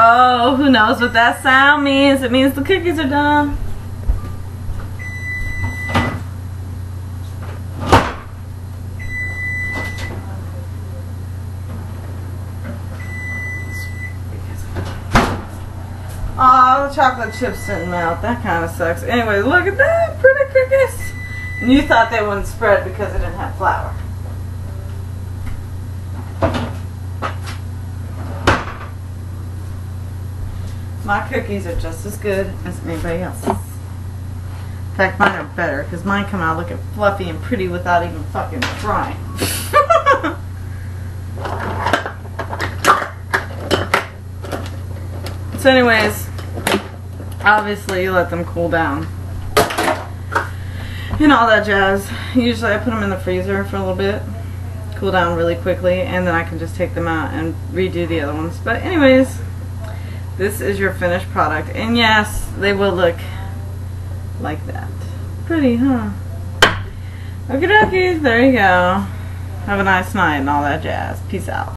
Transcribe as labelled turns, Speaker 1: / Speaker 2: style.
Speaker 1: Oh, who knows what that sound means? It means the cookies are done. Oh, the chocolate chips didn't melt. That kind of sucks. Anyway, look at that. Pretty cookies. And you thought they wouldn't spread because it didn't have flour. My cookies are just as good as anybody else's. In fact, mine are better because mine come out looking fluffy and pretty without even fucking trying. so anyways, obviously you let them cool down. And all that jazz. Usually I put them in the freezer for a little bit. Cool down really quickly and then I can just take them out and redo the other ones. But anyways, this is your finished product. And yes, they will look like that. Pretty, huh? Okie dokie, there you go. Have a nice night and all that jazz. Peace out.